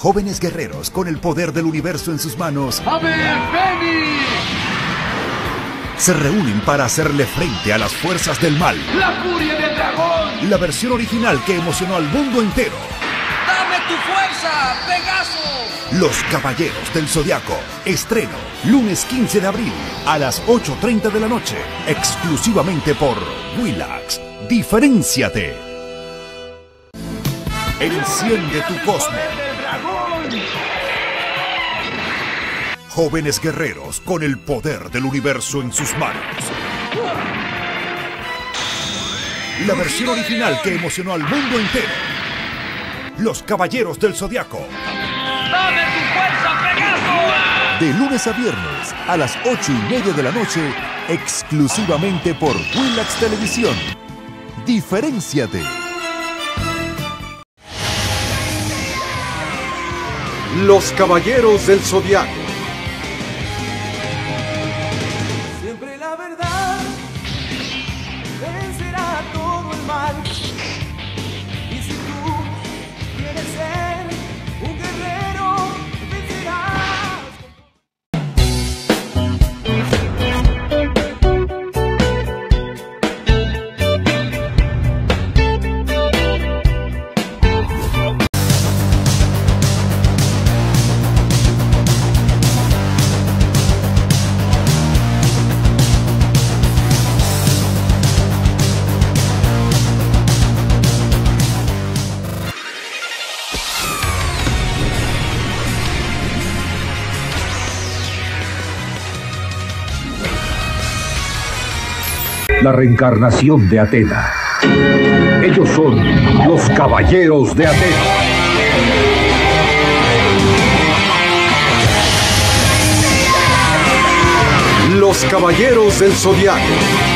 Jóvenes guerreros con el poder del universo en sus manos. ¡A ver! Se reúnen para hacerle frente a las fuerzas del mal. ¡La furia del dragón! La versión original que emocionó al mundo entero. ¡Dame tu fuerza, Pegaso! Los Caballeros del Zodiaco. Estreno, lunes 15 de abril, a las 8.30 de la noche. Exclusivamente por Willax. Diferenciate. Enciende tu cosmos. Jóvenes guerreros con el poder del universo en sus manos. La versión original que emocionó al mundo entero. Los Caballeros del Zodiaco. ¡Dame tu fuerza, Pegaso! De lunes a viernes a las 8 y media de la noche, exclusivamente por Willax Televisión. Diferenciate. Los Caballeros del Zodiaco. La reencarnación de Atena. Ellos son los caballeros de Atena. Los Caballeros del Zodiaco.